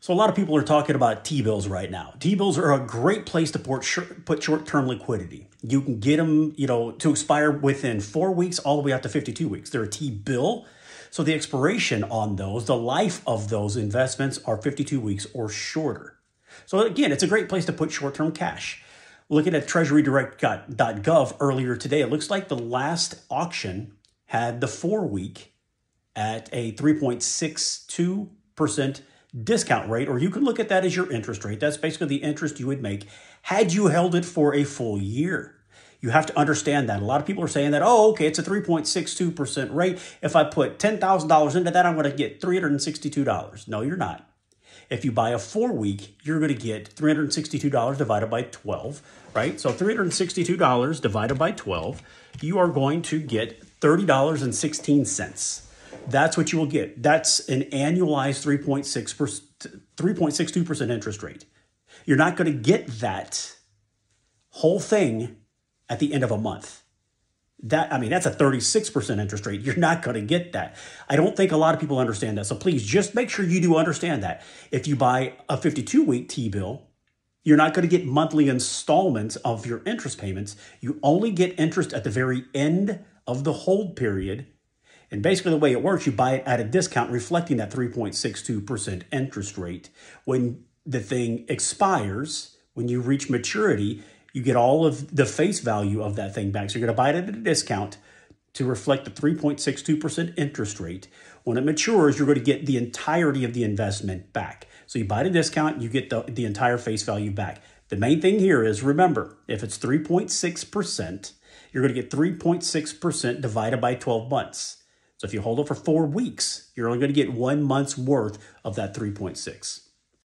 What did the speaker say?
So a lot of people are talking about T-bills right now. T-bills are a great place to put short-term liquidity. You can get them, you know, to expire within four weeks all the way up to 52 weeks. They're a T-bill. So the expiration on those, the life of those investments are 52 weeks or shorter. So again, it's a great place to put short-term cash. Looking at treasurydirect.gov earlier today, it looks like the last auction had the four week at a 3.62% discount rate, or you can look at that as your interest rate. That's basically the interest you would make had you held it for a full year. You have to understand that. A lot of people are saying that, oh, okay, it's a 3.62% rate. If I put $10,000 into that, I'm going to get $362. No, you're not. If you buy a four week, you're going to get $362 divided by 12, right? So $362 divided by 12, you are going to get $30.16. That's what you will get. That's an annualized 3.6 3.62% interest rate. You're not going to get that whole thing at the end of a month. That I mean, that's a 36% interest rate. You're not going to get that. I don't think a lot of people understand that. So please just make sure you do understand that. If you buy a 52 week T bill, you're not going to get monthly installments of your interest payments. You only get interest at the very end of the hold period and basically, the way it works, you buy it at a discount reflecting that 3.62% interest rate. When the thing expires, when you reach maturity, you get all of the face value of that thing back. So you're going to buy it at a discount to reflect the 3.62% interest rate. When it matures, you're going to get the entirety of the investment back. So you buy a discount, you get the, the entire face value back. The main thing here is remember, if it's 3.6%, you're going to get 3.6% divided by 12 months. So if you hold it for four weeks, you're only going to get one month's worth of that 3.6.